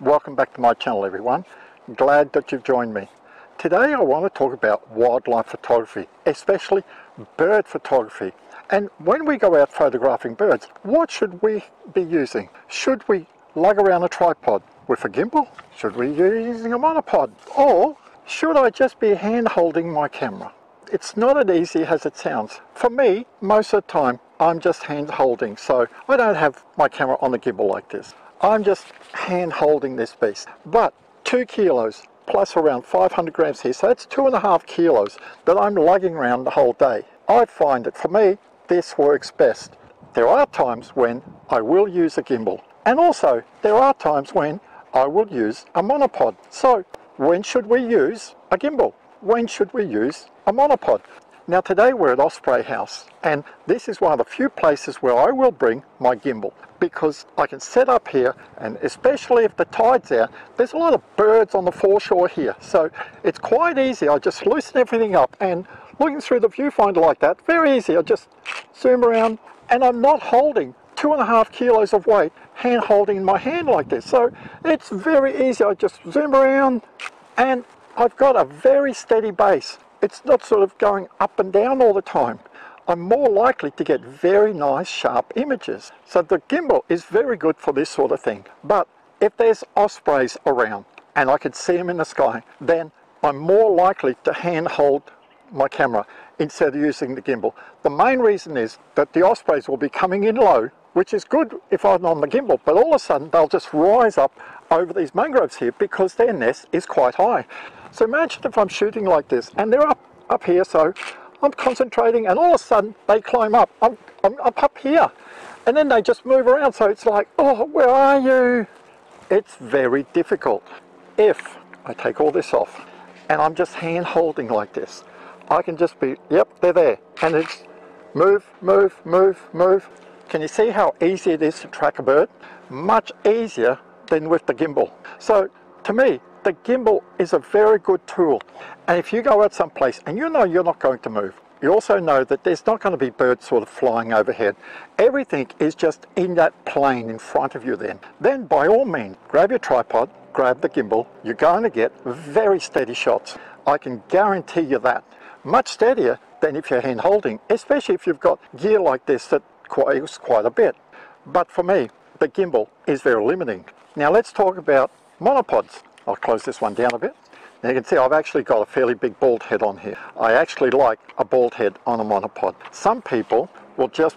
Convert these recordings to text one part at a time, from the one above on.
Welcome back to my channel everyone. Glad that you've joined me. Today I want to talk about wildlife photography, especially bird photography. And when we go out photographing birds, what should we be using? Should we lug around a tripod with a gimbal? Should we be using a monopod? Or should I just be hand holding my camera? It's not as easy as it sounds. For me, most of the time, I'm just hand holding, so I don't have my camera on the gimbal like this. I'm just hand holding this beast. But two kilos plus around 500 grams here, so that's two and a half kilos that I'm lugging around the whole day. I find that for me, this works best. There are times when I will use a gimbal, and also there are times when I will use a monopod. So when should we use a gimbal? When should we use a monopod? Now today we're at Osprey House and this is one of the few places where I will bring my gimbal because I can set up here and especially if the tide's out, there's a lot of birds on the foreshore here. So it's quite easy. I just loosen everything up and looking through the viewfinder like that, very easy. I just zoom around and I'm not holding two and a half kilos of weight hand holding in my hand like this. So it's very easy. I just zoom around and I've got a very steady base it's not sort of going up and down all the time. I'm more likely to get very nice sharp images. So the gimbal is very good for this sort of thing. But if there's ospreys around and I can see them in the sky, then I'm more likely to hand hold my camera instead of using the gimbal. The main reason is that the ospreys will be coming in low, which is good if I'm on the gimbal, but all of a sudden they'll just rise up over these mangroves here because their nest is quite high. So imagine if I'm shooting like this and they're up, up here, so I'm concentrating and all of a sudden they climb up. I'm, I'm up, up here. And then they just move around. So it's like, oh, where are you? It's very difficult. If I take all this off and I'm just hand holding like this, I can just be, yep, they're there. And it's move, move, move, move. Can you see how easy it is to track a bird? Much easier than with the gimbal. So to me, the gimbal is a very good tool. And if you go out someplace and you know you're not going to move, you also know that there's not going to be birds sort of flying overhead. Everything is just in that plane in front of you then. Then by all means, grab your tripod, grab the gimbal, you're going to get very steady shots. I can guarantee you that. Much steadier than if you're hand holding, especially if you've got gear like this that weighs quite a bit. But for me, the gimbal is very limiting. Now let's talk about monopods. I'll close this one down a bit. Now you can see I've actually got a fairly big bald head on here. I actually like a bald head on a monopod. Some people will just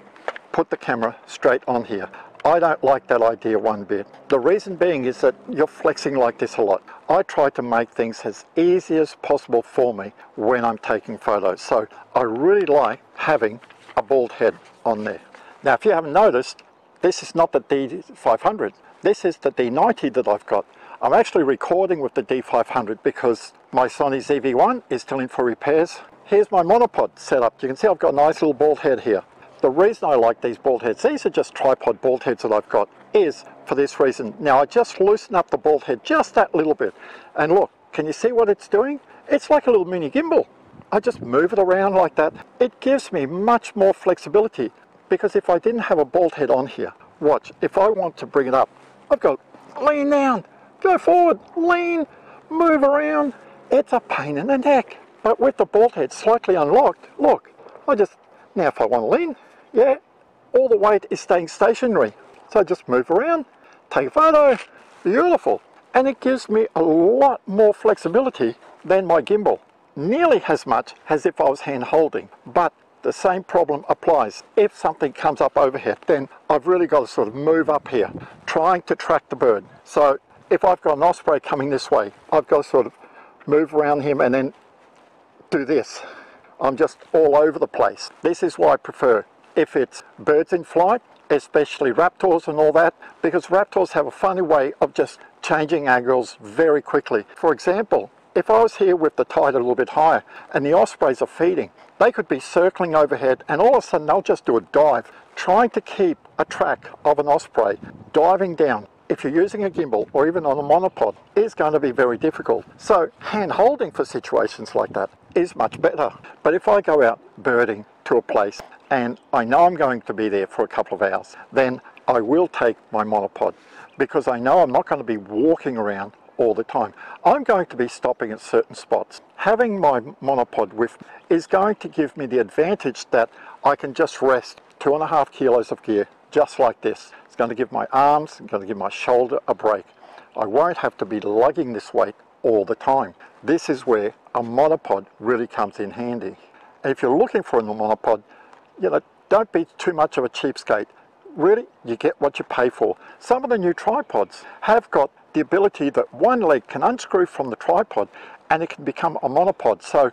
put the camera straight on here. I don't like that idea one bit. The reason being is that you're flexing like this a lot. I try to make things as easy as possible for me when I'm taking photos. So I really like having a bald head on there. Now if you haven't noticed, this is not the D500. This is the D90 that I've got. I'm actually recording with the D500 because my Sony ZV-1 is still in for repairs. Here's my monopod setup. You can see I've got a nice little bald head here. The reason I like these bald heads, these are just tripod bald heads that I've got, is for this reason. Now I just loosen up the bald head just that little bit. And look, can you see what it's doing? It's like a little mini gimbal. I just move it around like that. It gives me much more flexibility because if I didn't have a bald head on here, watch, if I want to bring it up, I've got lean down, go forward, lean, move around. It's a pain in the neck. But with the bald head slightly unlocked, look, I just, now if I want to lean, yeah, all the weight is staying stationary. So I just move around, take a photo, beautiful. And it gives me a lot more flexibility than my gimbal. Nearly as much as if I was hand holding, but the same problem applies. If something comes up overhead, then I've really got to sort of move up here, trying to track the bird. So if I've got an osprey coming this way, I've got to sort of move around him and then do this. I'm just all over the place. This is why I prefer if it's birds in flight, especially raptors and all that, because raptors have a funny way of just changing angles very quickly. For example, if I was here with the tide a little bit higher and the ospreys are feeding, they could be circling overhead and all of a sudden they'll just do a dive, trying to keep a track of an osprey diving down if you're using a gimbal or even on a monopod is going to be very difficult. So hand holding for situations like that is much better. But if I go out birding to a place and I know I'm going to be there for a couple of hours, then I will take my monopod. because I know I'm not going to be walking around all the time. I'm going to be stopping at certain spots. Having my monopod with is going to give me the advantage that I can just rest two and a half kilos of gear just like this. It's going to give my arms, it's going to give my shoulder a break. I won't have to be lugging this weight all the time. This is where a monopod really comes in handy. And if you're looking for a monopod, you know, don't be too much of a cheapskate. Really, you get what you pay for. Some of the new tripods have got the ability that one leg can unscrew from the tripod and it can become a monopod. So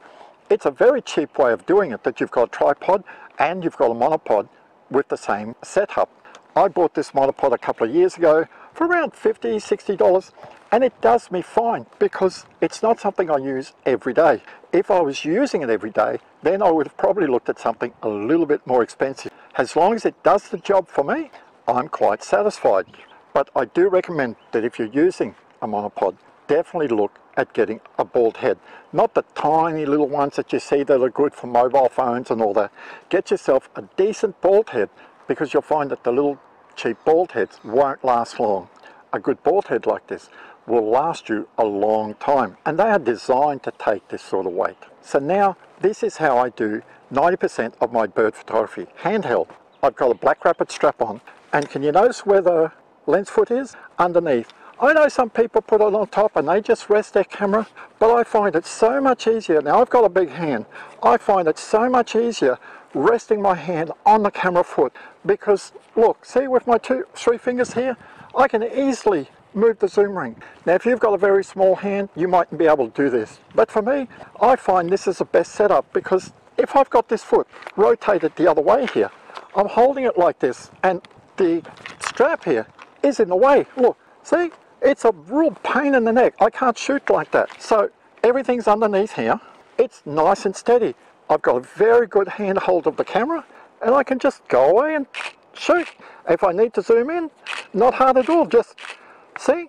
it's a very cheap way of doing it that you've got a tripod and you've got a monopod with the same setup. I bought this monopod a couple of years ago for around $50, $60 and it does me fine because it's not something I use every day. If I was using it every day then I would have probably looked at something a little bit more expensive. As long as it does the job for me I'm quite satisfied. But I do recommend that if you're using a monopod definitely look at getting a bald head. Not the tiny little ones that you see that are good for mobile phones and all that. Get yourself a decent bald head because you'll find that the little cheap bald heads won't last long. A good bald head like this will last you a long time and they are designed to take this sort of weight. So now this is how I do 90% of my bird photography handheld. I've got a BlackRapid strap on and can you notice where the lens foot is? Underneath. I know some people put it on top and they just rest their camera, but I find it so much easier. Now I've got a big hand. I find it so much easier resting my hand on the camera foot because look see with my two three fingers here? I can easily move the zoom ring. Now if you've got a very small hand you mightn't be able to do this. But for me I find this is the best setup because if I've got this foot rotated the other way here I'm holding it like this and the strap here is in the way. Look see? It's a real pain in the neck. I can't shoot like that. So everything's underneath here. It's nice and steady I've got a very good handhold of the camera and I can just go away and shoot. If I need to zoom in, not hard at all, just see,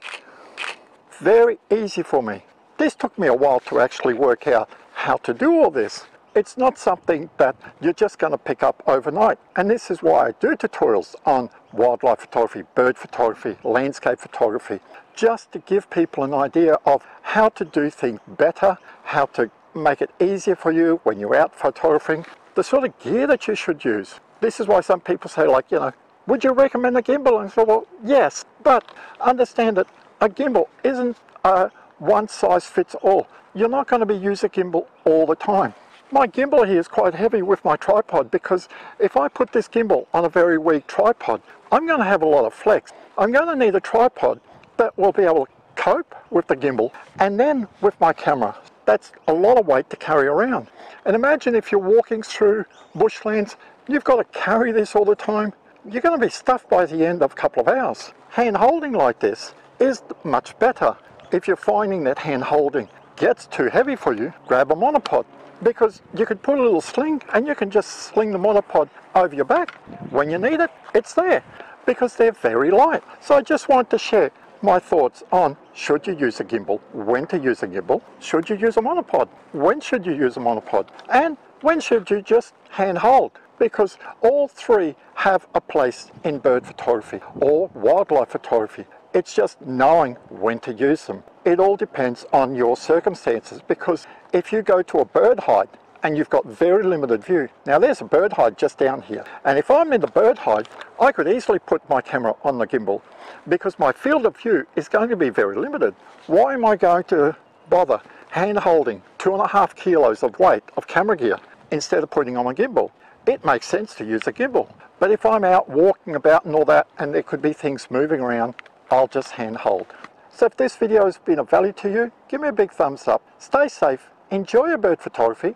very easy for me. This took me a while to actually work out how to do all this. It's not something that you're just going to pick up overnight. And this is why I do tutorials on wildlife photography, bird photography, landscape photography, just to give people an idea of how to do things better, how to make it easier for you when you're out photographing, the sort of gear that you should use. This is why some people say like, you know, would you recommend a gimbal? And say, well, yes, but understand that a gimbal isn't a one size fits all. You're not going to be using a gimbal all the time. My gimbal here is quite heavy with my tripod because if I put this gimbal on a very weak tripod, I'm going to have a lot of flex. I'm going to need a tripod that will be able to cope with the gimbal and then with my camera that's a lot of weight to carry around. And imagine if you're walking through bushlands, you've got to carry this all the time. You're going to be stuffed by the end of a couple of hours. Hand holding like this is much better. If you're finding that hand holding gets too heavy for you, grab a monopod because you could put a little sling and you can just sling the monopod over your back. When you need it, it's there because they're very light. So I just want to share my thoughts on should you use a gimbal, when to use a gimbal, should you use a monopod, when should you use a monopod, and when should you just handhold? Because all three have a place in bird photography or wildlife photography. It's just knowing when to use them. It all depends on your circumstances because if you go to a bird hide and you've got very limited view. Now there's a bird hide just down here and if I'm in the bird hide I could easily put my camera on the gimbal because my field of view is going to be very limited. Why am I going to bother hand holding two and a half kilos of weight of camera gear instead of putting on a gimbal? It makes sense to use a gimbal but if I'm out walking about and all that and there could be things moving around I'll just hand hold. So if this video has been of value to you, give me a big thumbs up. Stay safe, enjoy your bird photography,